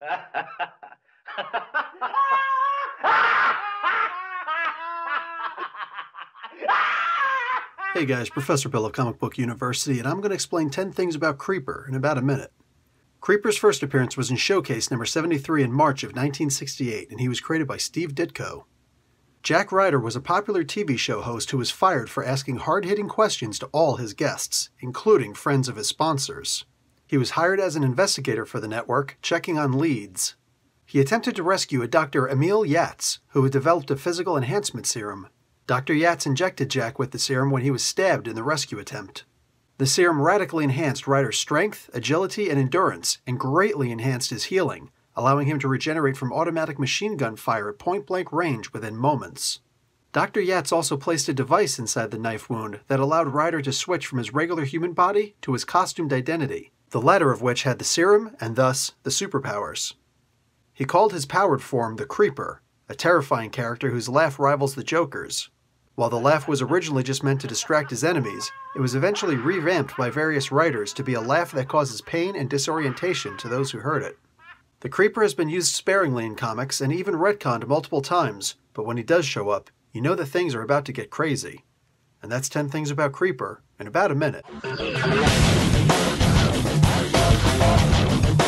Hey guys, Professor Bill of Comic Book University, and I'm going to explain 10 things about Creeper in about a minute. Creeper's first appearance was in Showcase number 73 in March of 1968, and he was created by Steve Ditko. Jack Ryder was a popular TV show host who was fired for asking hard hitting questions to all his guests, including friends of his sponsors. He was hired as an investigator for the network, checking on leads. He attempted to rescue a Dr. Emil Yatz, who had developed a physical enhancement serum. Dr. Yatz injected Jack with the serum when he was stabbed in the rescue attempt. The serum radically enhanced Ryder's strength, agility, and endurance, and greatly enhanced his healing, allowing him to regenerate from automatic machine gun fire at point blank range within moments. Dr. Yatz also placed a device inside the knife wound that allowed Ryder to switch from his regular human body to his costumed identity, the latter of which had the serum and thus the superpowers. He called his powered form the Creeper, a terrifying character whose laugh rivals the Joker's. While the laugh was originally just meant to distract his enemies, it was eventually revamped by various writers to be a laugh that causes pain and disorientation to those who heard it. The Creeper has been used sparingly in comics and even retconned multiple times, but when he does show up, you know that things are about to get crazy. And that's 10 things about Creeper in about a minute. Thank you.